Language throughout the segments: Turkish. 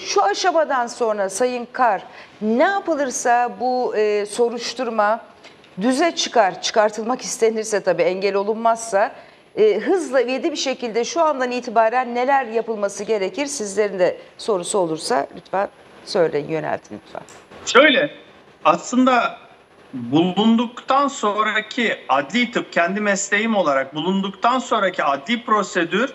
Şu aşamadan sonra Sayın Kar ne yapılırsa bu e, soruşturma düze çıkar, çıkartılmak istenirse tabii engel olunmazsa e, hızla ve bir şekilde şu andan itibaren neler yapılması gerekir? Sizlerin de sorusu olursa lütfen söyleyin, yöneltin lütfen. Şöyle aslında bulunduktan sonraki adli tıp kendi mesleğim olarak bulunduktan sonraki adli prosedür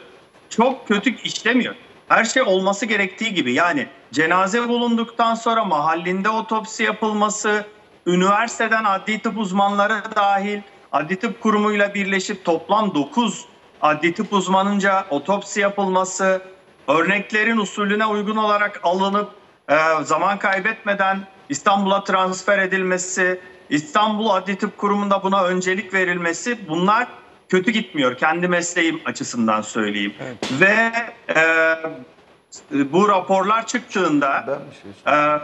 çok kötü işlemiyor. Her şey olması gerektiği gibi. Yani cenaze bulunduktan sonra mahallinde otopsi yapılması, üniversiteden adli tıp uzmanları dahil adli tıp kurumuyla birleşip toplam 9 adli tıp uzmanınca otopsi yapılması, örneklerin usulüne uygun olarak alınıp e, zaman kaybetmeden İstanbul'a transfer edilmesi, İstanbul Adli Tıp Kurumu'nda buna öncelik verilmesi bunlar kötü gitmiyor. Kendi mesleğim açısından söyleyeyim. Evet. Ve e, bu raporlar çıktığında şey ee,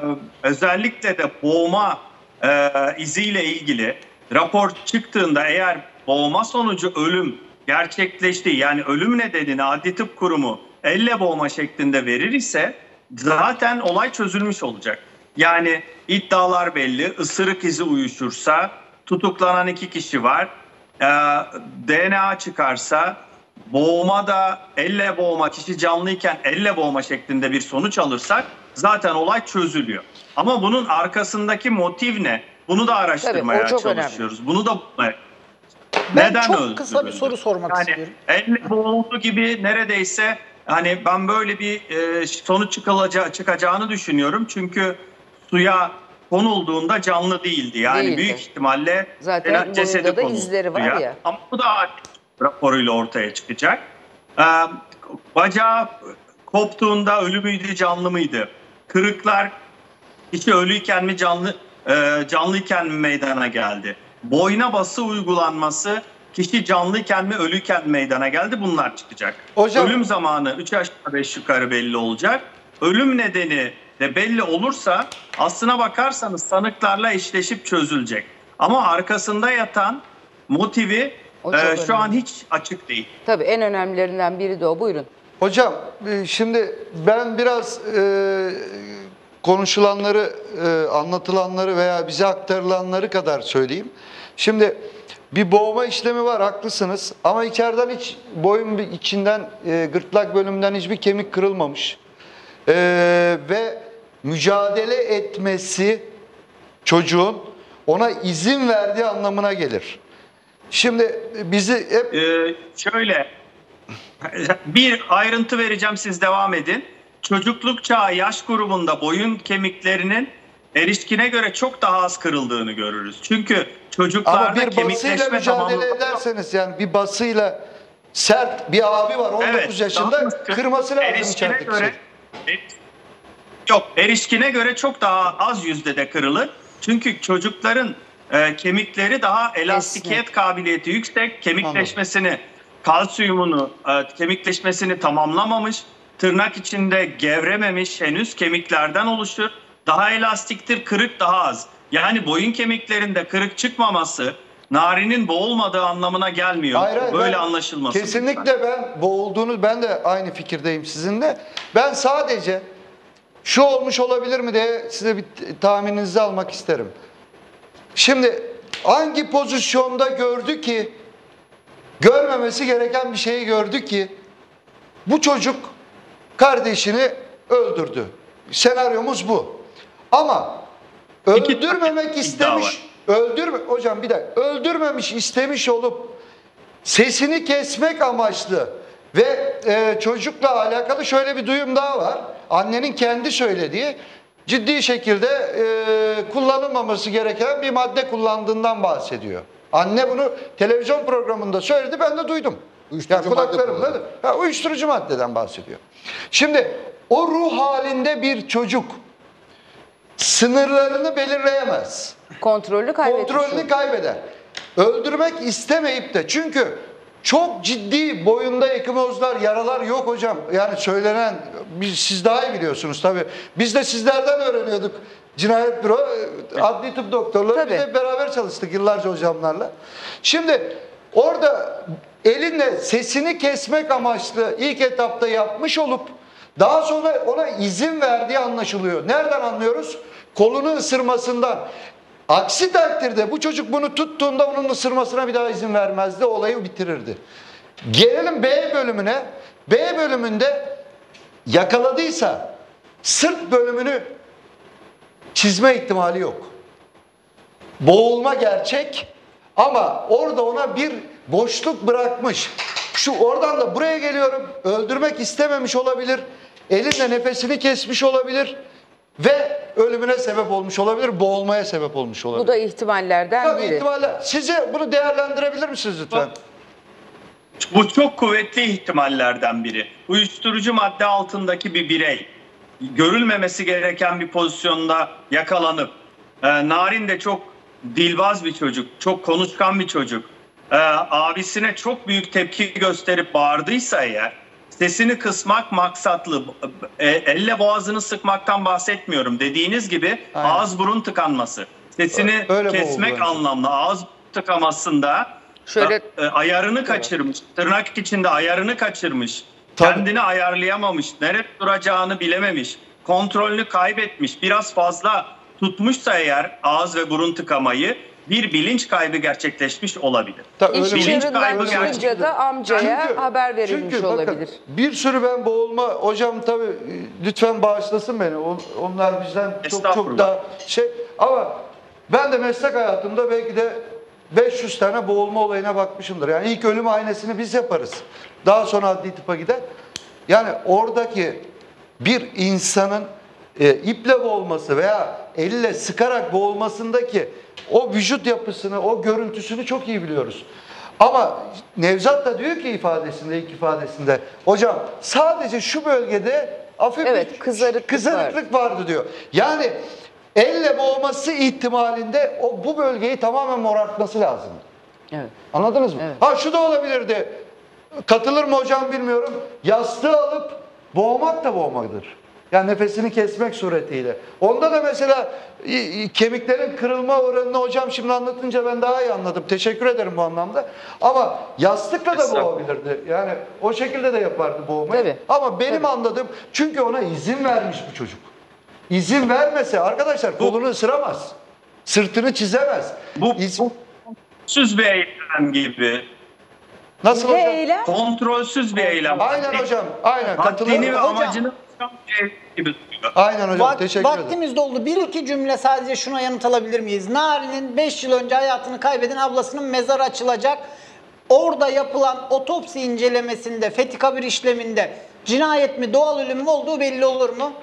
özellikle de boğma e, iziyle ilgili rapor çıktığında eğer boğma sonucu ölüm gerçekleşti yani ölüm nedenini adli tıp kurumu elle boğma şeklinde verir ise zaten olay çözülmüş olacak. Yani iddialar belli, ısırık izi uyuşursa, tutuklanan iki kişi var, Ee, DNA çıkarsa, boğma da elle boğma, kişi canlıyken elle boğma şeklinde bir sonuç alırsak zaten olay çözülüyor. Ama bunun arkasındaki motiv ne? Bunu da araştırmaya Tabii, çalışıyoruz. Bunu da Ben Neden çok kısa bir öldürüldü? soru sormak yani istiyorum. elle boğuldu gibi neredeyse hani ben böyle bir e, sonuç çıkılacağı, çıkacağını düşünüyorum. Çünkü suya konulduğunda canlı değildi. Yani Değildi. büyük ihtimalle Zaten cesedi da konuldu izleri var suya. ya. Ama bu da raporuyla ortaya çıkacak. Ee, bacağı koptuğunda ölü müydü canlı mıydı? Kırıklar kişi ölüyken mi canlı e, canlıyken mi meydana geldi? Boyna bası uygulanması kişi canlıyken mi ölüyken mi meydana geldi? Bunlar çıkacak. Hocam- Ölüm zamanı 3 aşağı 5 yukarı belli olacak. Ölüm nedeni de belli olursa aslına bakarsanız sanıklarla eşleşip çözülecek. Ama arkasında yatan motivi O e, şu an hiç açık değil. Tabii en önemlilerinden biri de o. Buyurun. Hocam e, şimdi ben biraz e, konuşulanları, e, anlatılanları veya bize aktarılanları kadar söyleyeyim. Şimdi bir boğma işlemi var haklısınız ama içeriden hiç boyun içinden e, gırtlak bölümünden hiçbir kemik kırılmamış. E, ve mücadele etmesi çocuğun ona izin verdiği anlamına gelir. Şimdi bizi hep Ee, şöyle bir ayrıntı vereceğim siz devam edin. Çocukluk çağı yaş grubunda boyun kemiklerinin erişkine göre çok daha az kırıldığını görürüz. Çünkü çocuklarda Ama bir basıyla mücadele tamamlanıyor. ederseniz yani bir basıyla sert bir abi var 19 Evet, yaşında kırması lazım Erişkine göre şey. Yok erişkine göre çok daha az yüzdede kırılır. Çünkü çocukların e, kemikleri daha elastikiyet kabiliyeti yüksek. Kemikleşmesini, kalsiyumunu, e, kemikleşmesini tamamlamamış. Tırnak içinde gevrememiş henüz kemiklerden oluşur. Daha elastiktir, kırık daha az. Yani boyun kemiklerinde kırık çıkmaması narinin boğulmadığı anlamına gelmiyor. Hayır, hayır, Böyle anlaşılmasın. Kesinlikle ben boğulduğunu ben de aynı fikirdeyim sizinle. Ben sadece şu olmuş olabilir mi diye size bir tahmininizi almak isterim. Şimdi hangi pozisyonda gördü ki görmemesi gereken bir şeyi gördü ki bu çocuk kardeşini öldürdü. Senaryomuz bu. Ama öldürmemek istemiş. Öldürme hocam bir dakika. Öldürmemiş istemiş olup sesini kesmek amaçlı ve e, çocukla alakalı şöyle bir duyum daha var. Annenin kendi söylediği ciddi şekilde e, kullanılmaması gereken bir madde kullandığından bahsediyor. Anne bunu televizyon programında söyledi ben de duydum. Uyuşturucu Ya madde kulaklarımla ha, uyuşturucu maddeden bahsediyor. Şimdi o ruh halinde bir çocuk sınırlarını belirleyemez Kontrolü kaybetmiş. kontrolünü kaybeder. Öldürmek istemeyip de çünkü çok ciddi boyunda ekimozlar, yaralar yok hocam. Yani söylenen, biz, siz daha iyi biliyorsunuz tabii. Biz de sizlerden öğreniyorduk. Cinayet büro, adli tıp doktorları Tabii. de beraber çalıştık yıllarca hocamlarla. Şimdi orada elinle sesini kesmek amaçlı ilk etapta yapmış olup Daha sonra ona izin verdiği anlaşılıyor. Nereden anlıyoruz? Kolunu ısırmasından. Aksi takdirde bu çocuk bunu tuttuğunda onun ısırmasına bir daha izin vermezdi. Olayı bitirirdi. Gelelim B bölümüne. B bölümünde yakaladıysa sırt bölümünü çizme ihtimali yok. Boğulma gerçek ama orada ona bir boşluk bırakmış. Şu oradan da buraya geliyorum. Öldürmek istememiş olabilir. Elinde nefesini kesmiş olabilir ve ölümüne sebep olmuş olabilir. Boğulmaya sebep olmuş olabilir. Bu da ihtimallerden Tabii biri. ihtimalle. Size bunu değerlendirebilir misiniz lütfen? Bu çok kuvvetli ihtimallerden biri. Uyuşturucu madde altındaki bir birey görülmemesi gereken bir pozisyonda yakalanıp e, Narin de çok dilbaz bir çocuk, çok konuşkan bir çocuk. E, abisine çok büyük tepki gösterip bağırdıysa eğer sesini kısmak maksatlı e, elle boğazını sıkmaktan bahsetmiyorum. Dediğiniz gibi Aynen. ağız burun tıkanması. Sesini Öyle kesmek anlamlı ağız tıkamasında Şöyle- e, ayarını kaçırmış. Tırnak içinde ayarını kaçırmış. Tabii. Kendini ayarlayamamış. Nerede duracağını bilememiş. Kontrolünü kaybetmiş. Biraz fazla tutmuşsa eğer ağız ve burun tıkamayı bir bilinç kaybı gerçekleşmiş olabilir. Ta- öyle İş kaybı çıkınca da amcaya Çünkü- haber verilmiş çünkü bakın, olabilir. bir sürü ben boğulma hocam tabii lütfen bağışlasın beni. On- Onlar bizden çok çok daha şey ama ben de meslek hayatımda belki de 500 tane boğulma olayına bakmışımdır. Yani ilk ölüm aynesini biz yaparız. Daha sonra adli tıpa gider. Yani oradaki bir insanın e, iple boğulması veya elle sıkarak boğulmasındaki o vücut yapısını, o görüntüsünü çok iyi biliyoruz. Ama Nevzat da diyor ki ifadesinde, ilk ifadesinde, hocam sadece şu bölgede hafif Evet, bir kızarıklık kızarıklık vardı diyor. Yani elle boğması ihtimalinde o bu bölgeyi tamamen morartması lazım. Evet. Anladınız mı? Evet. Ha şu da olabilirdi. Katılır mı hocam bilmiyorum. Yastığı alıp boğmak da boğmaktır. Yani nefesini kesmek suretiyle. Onda da mesela kemiklerin kırılma oranını hocam şimdi anlatınca ben daha iyi anladım. Teşekkür ederim bu anlamda. Ama yastıkla da boğabilirdi. Yani o şekilde de yapardı boğmayı. Tabii. Ama benim Tabii. anladığım çünkü ona izin vermiş bu çocuk. İzin vermese arkadaşlar kolunu ısıramaz. Sırtını çizemez. Bu- İz- Kontrolsüz bir eylem gibi. Nasıl Ne hocam? eylem? Kontrolsüz bir eylem. Aynen hocam. Aynen Haddini ve katılıyorum. Hocam. Bir gibi duruyor. Aynen hocam. Vak- teşekkür ederim. vaktimiz doldu. Bir iki cümle sadece şuna yanıt alabilir miyiz? Nari'nin 5 yıl önce hayatını kaybeden ablasının mezarı açılacak. Orada yapılan otopsi incelemesinde, fethi kabir işleminde cinayet mi doğal ölüm mü olduğu belli olur mu?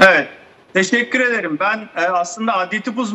Evet. Teşekkür ederim. Ben e, aslında adli tıp uzmanı